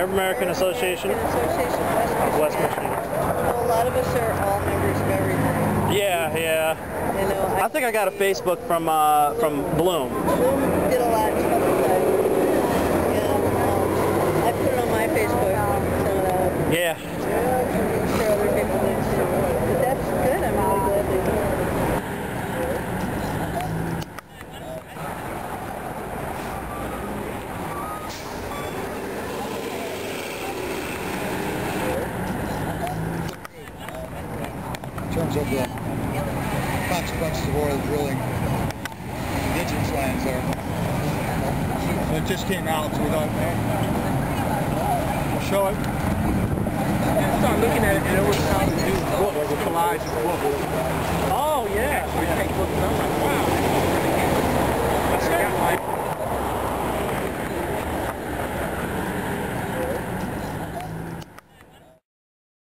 Arab American Association Association of West of West Michigan. Well, a lot of us are all members of everything. Yeah, yeah. You know, I think I got a Facebook from uh, from Bloom. Bloom did a lot to publicize. And um, I put it on my Facebook. So, uh, Yeah. Terms of the consequences of oil drilling indigenous lands there. So it just came out, so we thought, we'll show it. And start looking at it, and it was how to do the collage of book.